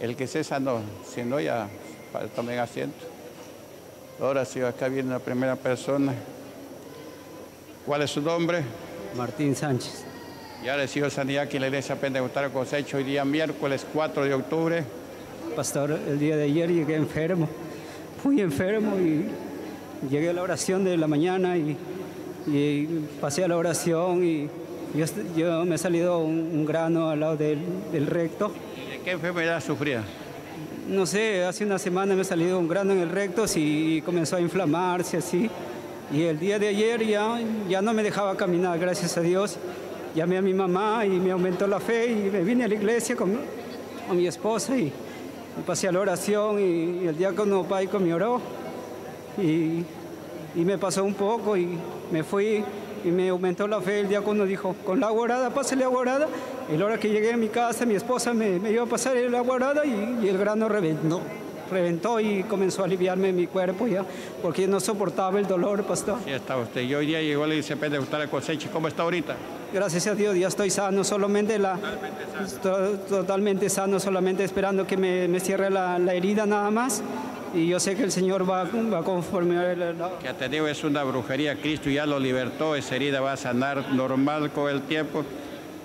El que se sanó, si no ya tomen asiento. Ahora sí, acá viene la primera persona. ¿Cuál es su nombre? Martín Sánchez. Ya recibió sanidad aquí en la iglesia Pentecostal Cosecho hoy día miércoles 4 de octubre. Pastor, el día de ayer llegué enfermo, fui enfermo y llegué a la oración de la mañana y, pasé a la oración y yo, me ha salido un, grano al lado del, recto. ¿Y de qué enfermedad sufría? No sé, hace una semana me ha salido un grano en el recto y comenzó a inflamarse así. Y el día de ayer ya, ya no me dejaba caminar, gracias a Dios. Llamé a mi mamá y me aumentó la fe y me vine a la iglesia con, con mi esposa y, pasé a la oración y, el diácono Paico me oró y, y, me pasó un poco y me fui y me aumentó la fe. El diácono dijo, con la guardada, pásale agua guardada. Y la hora que llegué a mi casa, mi esposa me, me iba a pasar el agua guardada y, y el grano reventó reventó y comenzó a aliviarme mi cuerpo ya, porque no soportaba el dolor, pastor. Sí, está usted. Y hoy día llegó la ICP de gustar la cosecha. ¿Cómo está ahorita? Gracias a Dios, ya estoy sano, solamente la... Totalmente sano. solamente esperando que me, me cierre la, la, herida nada más. Y yo sé que el Señor va, va a conformar. La... Que ha tenido es una brujería, Cristo ya lo libertó, esa herida va a sanar normal con el tiempo,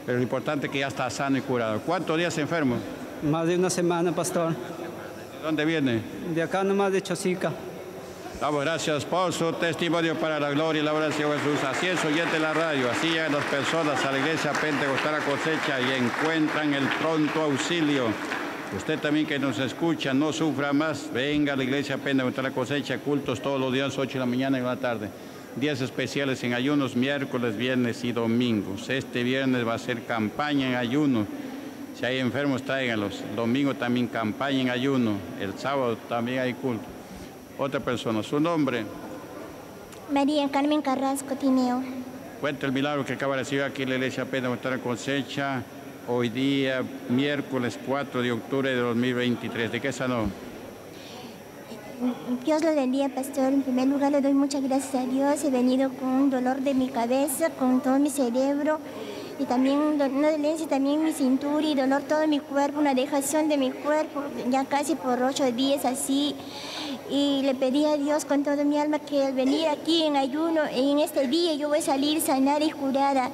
pero lo importante es que ya está sano y curado. ¿Cuántos días enfermo? Más de una semana, pastor. ¿De dónde viene? De acá nomás de Chosica. Damos gracias por su testimonio para la gloria y la obra del Señor Jesús. Así es oyente la radio, así llegan las personas a la iglesia Pentecostal a cosecha y encuentran el pronto auxilio. Usted también que nos escucha, no sufra más, venga a la iglesia Pentecostal a cosecha, cultos todos los días, 8 de la mañana y 1 de la tarde. Días especiales en ayunos, miércoles, viernes y domingos. Este viernes va a ser campaña en ayuno si hay enfermos, tráiganlos. Domingo también campaña en ayuno. El sábado también hay culto. Otra persona, su nombre. María Carmen Carrasco Tineo. Cuenta el milagro que acaba de recibir aquí en la iglesia Pena la Cosecha, hoy día, miércoles 4 de octubre de 2023. ¿De qué sanó? Dios lo bendiga, pastor. En primer lugar, le doy muchas gracias a Dios. He venido con un dolor de mi cabeza, con todo mi cerebro y también una dolencia también en mi cintura y dolor todo mi cuerpo, una dejación de mi cuerpo, ya casi por ocho días así. Y le pedí a Dios con toda mi alma que al venir aquí en ayuno, en este día yo voy a salir sanada y curada.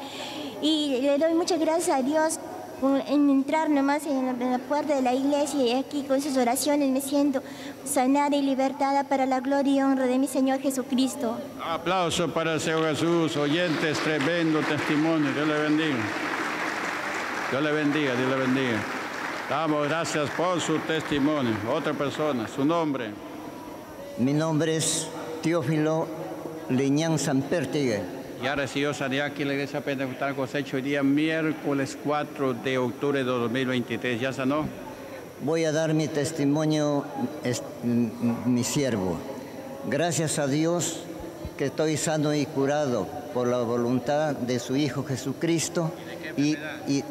Y le doy muchas gracias a Dios en entrar nomás en la, puerta de la iglesia y aquí con sus oraciones me siento sanada y libertada para la gloria y honra de mi Señor Jesucristo. Aplauso para el Señor Jesús, oyentes, tremendo testimonio. Dios le bendiga. Dios le bendiga, Dios le bendiga. Damos gracias por su testimonio. Otra persona, su nombre. Mi nombre es Teófilo Leñán Sanpertigue. Ya recibió sanidad aquí en la iglesia Pentecostal Cosecho hoy día miércoles 4 de octubre de 2023. ¿Ya sanó? Voy a dar mi testimonio, mi siervo. Gracias a Dios que estoy sano y curado por la voluntad de su Hijo Jesucristo y, y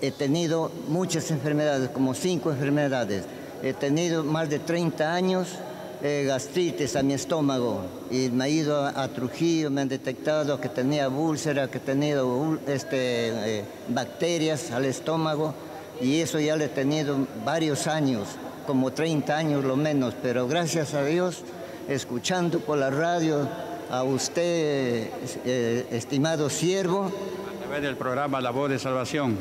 he tenido muchas enfermedades, como cinco enfermedades. He tenido más de 30 años eh, gastritis a mi estómago y me ha ido a, Trujillo, me han detectado que tenía úlcera, que he tenido este, eh, bacterias al estómago y eso ya le he tenido varios años, como 30 años lo menos, pero gracias a Dios, escuchando por la radio a usted, eh, estimado siervo. A través del programa La Voz de Salvación.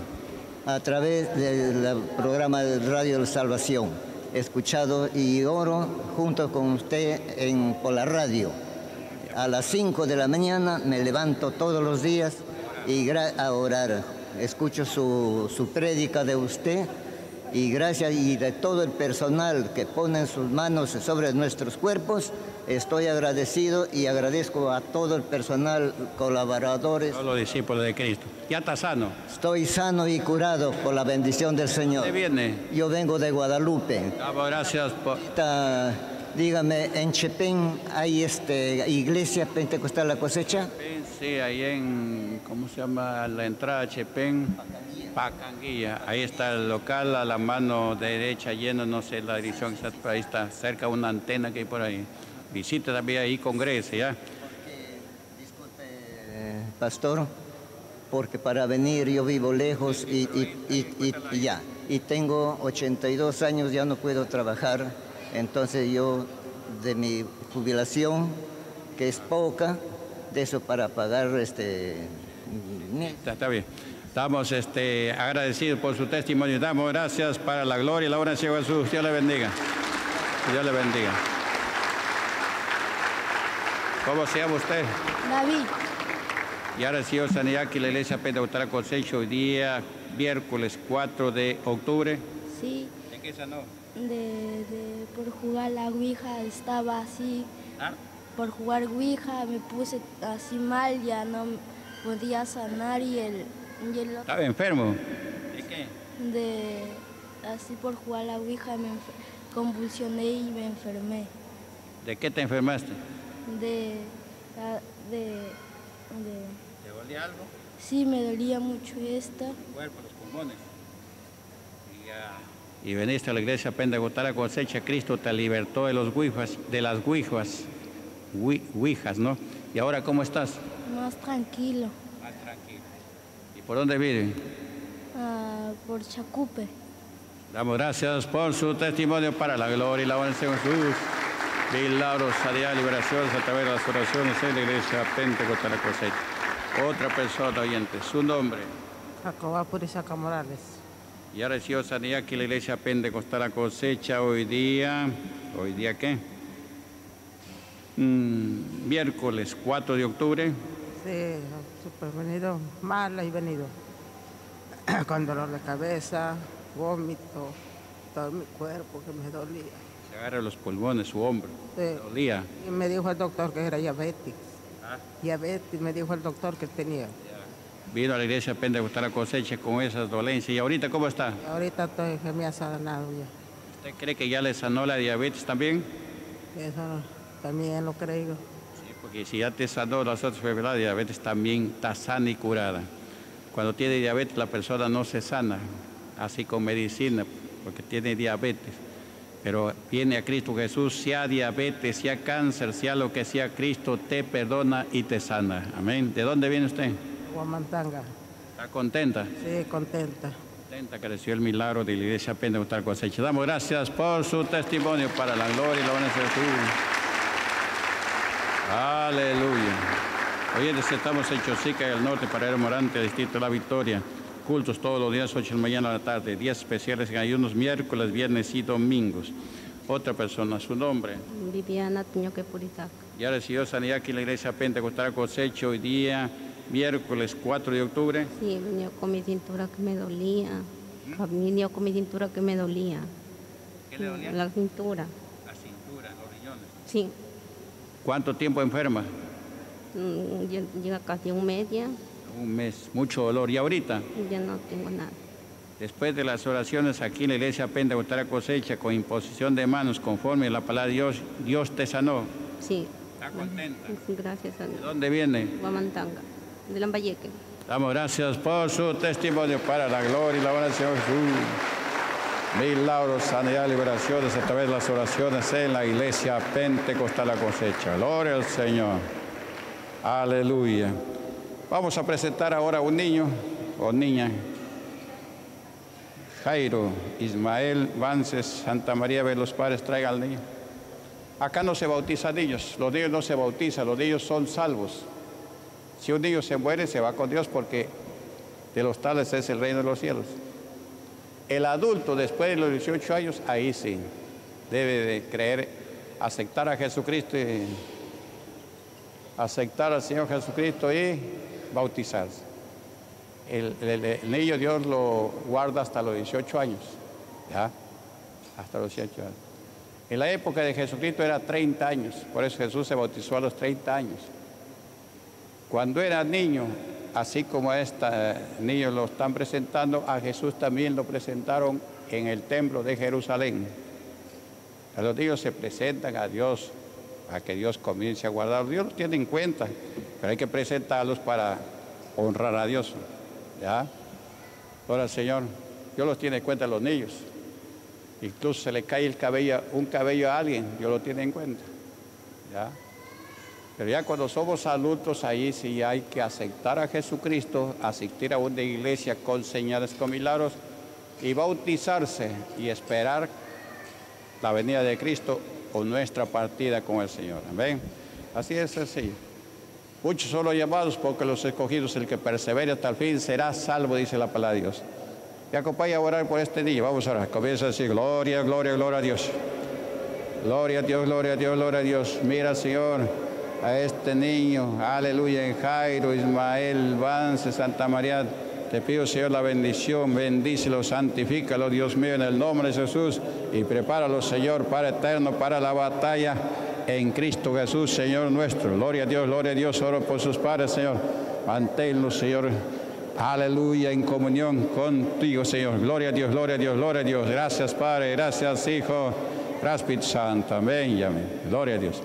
A través del programa de Radio de Salvación escuchado y oro junto con usted en, por la radio. A las 5 de la mañana me levanto todos los días y a orar. Escucho su, su prédica de usted y gracias y de todo el personal que pone sus manos sobre nuestros cuerpos, estoy agradecido y agradezco a todo el personal, colaboradores. Todos los discípulos de Cristo. ¿Ya está sano? Estoy sano y curado por la bendición del Señor. ¿De viene? Yo vengo de Guadalupe. gracias por... dígame, en Chepén hay este, iglesia pentecostal la cosecha. Sí, ahí en, ¿cómo se llama? La entrada a Chepén. Pacanguilla. Ahí está el local a la mano derecha lleno, no sé la dirección exacta, ahí está cerca una antena que hay por ahí. Visita también ahí, congrese, ¿ya? disculpe, pastor, porque para venir yo vivo lejos y, y, y, y ya. y tengo 82 años, ya no puedo trabajar, entonces yo de mi jubilación, que es poca, de eso para pagar este... Está, está bien. Estamos este, agradecidos por su testimonio. Damos gracias para la gloria y la obra de Jesús. Dios le bendiga. Dios le bendiga. ¿Cómo se llama usted? David, Y ahora Señor sanidad que la iglesia Pentecostal Cosecha hoy día, miércoles 4 de octubre. sí, ¿De qué sanó? de, de- por jugar la Ouija estaba así, ¿Ah? por jugar Ouija me puse así mal, ya no podía sanar y el, el ¿Estaba enfermo? ¿De qué? de así por jugar la Ouija me enfer- convulsioné y me enfermé. ¿De qué te enfermaste? De, ah, de, de ¿Te dolía algo? sí me dolía mucho esto. cuerpo, los pulmones. Y, ya- y veniste a la iglesia Pentecostal a cosecha, Cristo te libertó de los guijas, de las guijas, gui- guijas, ¿no? Y ahora cómo estás? Más tranquilo. ¿Y por dónde vive? ah, por Chacupe. Damos gracias por su testimonio para la gloria y la honra de Jesús. Milagros, sanidad, liberaciones a través de las oraciones en la iglesia Pentecostal a cosecha. Otra persona oyente, su nombre. Jacoba Purisaca Morales. Y ahora recibió sanidad que la iglesia Pentecostal a cosecha hoy día. ¿Hoy día qué? Mm, miércoles 4 de octubre. Sí, super venido, mala y venido. Con dolor de cabeza, vómito, todo mi cuerpo que me dolía. Se agarra los pulmones, su hombro. Sí. Dolía. Y me dijo el doctor que era diabetes. Ah. Diabetes, me dijo el doctor que tenía. Vino a la iglesia a cosecha con esas dolencias. ¿Y ahorita cómo está? Y ahorita estoy que me ha sanado ya. ¿Usted cree que ya le sanó la diabetes también? Eso también lo creo. Porque si ya te sanó las otras enfermedades, la diabetes también está sana y curada. Cuando tiene diabetes la persona no se sana, así con medicina, porque tiene diabetes. Pero viene a Cristo Jesús, sea diabetes, sea cáncer, sea lo que sea, Cristo te perdona y te sana. Amén. ¿De dónde viene usted? Guamantanga. ¿Está contenta? Sí, contenta. Contenta que recibió el milagro de la iglesia Pentecostal Cosecha. Damos gracias por su testimonio para la gloria y la honra de Jesús. Aleluya. Hoy estamos en Chosica del Norte, para Morante, Distrito de la Victoria. Cultos todos los días, 8 de la mañana a la tarde. Días especiales en ayunos, miércoles, viernes y domingos. Otra persona, su nombre. Viviana Tuñoque Puritaca. Ya recibió sanidad aquí en la iglesia Pentecostal Cosecha hoy día, miércoles 4 de octubre. Sí, venía con mi cintura que me dolía. Venía con mi cintura que me dolía. ¿Qué le dolía? La cintura. La cintura, los riñones. Sí. ¿Cuánto tiempo enferma? Mm, Llega casi un mes ya. Un mes, mucho dolor. ¿Y ahorita? Ya no tengo nada. Después de las oraciones aquí en la iglesia Pentecostal Cosecha, con imposición de manos, conforme a la palabra de Dios, Dios te sanó. Sí. ¿Está contenta? Gracias a ¿De Dios. dónde viene? Guamantanga. De Lambayeque. Damos gracias por su testimonio para la gloria y la honra del Señor Jesús. Milagros, sanidad, liberaciones a través de las oraciones en la iglesia Pentecostal la cosecha. Gloria al Señor. Aleluya. Vamos a presentar ahora a un niño o niña. Jairo, Ismael, Vances, Santa María de los Padres, traiga al niño. Acá no se bautizan niños, los niños no se bautizan, los niños son salvos. Si un niño se muere, se va con Dios porque de los tales es el reino de los cielos. El adulto, después de los 18 años, ahí sí, debe de creer, aceptar a Jesucristo y aceptar al Señor Jesucristo y bautizarse. El, el- niño Dios lo guarda hasta los 18 años, ¿ya? Hasta los 18 años. En la época de Jesucristo era 30 años, por eso Jesús se bautizó a los 30 años. Cuando era niño, así como a este niño lo están presentando, a Jesús también lo presentaron en el templo de Jerusalén. A los niños se presentan a Dios, a que Dios comience a guardar. Dios los tiene en cuenta, pero hay que presentarlos para honrar a Dios. ¿Ya? Ahora, Señor, Dios los tiene en cuenta a los niños. Incluso se le cae un cabello a alguien, Dios lo tiene en cuenta. Pero ya cuando somos adultos, ahí sí hay que aceptar a Jesucristo, asistir a una iglesia con señales, con milagros, y bautizarse y esperar la venida de Cristo o nuestra partida con el Señor. Amén. Así es sencillo. Muchos son los llamados porque los escogidos, el que persevere hasta el fin será salvo, dice la palabra de Dios. Me acompaña a orar por este día. Vamos a orar. Comienza a decir, gloria, gloria, gloria a Dios. Gloria a Dios, gloria a Dios, gloria a Dios. Mira, Señor, a este niño, aleluya, en Jairo, Ismael, Vance, Santa María. Te pido, Señor, la bendición, bendícelo, santifícalo, Dios mío, en el nombre de Jesús, y prepáralo, Señor, para eterno, para la batalla en Cristo Jesús, Señor nuestro. Gloria a Dios, gloria a Dios, oro por sus padres, Señor. Manténlo, Señor. Aleluya, en comunión contigo, Señor. Gloria a Dios, gloria a Dios, gloria a Dios. Gracias, Padre, gracias, Hijo. Gracias, Santo. Amén y amén. Gloria a Dios.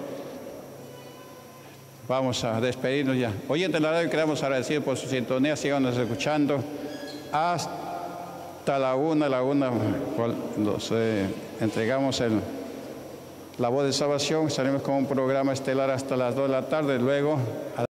Vamos a despedirnos ya. Oyente la radio, queremos agradecer por su sintonía. Síganos escuchando. Hasta la una, la una, nos eh, entregamos la voz de salvación. Salimos con un programa estelar hasta las dos de la tarde. Luego.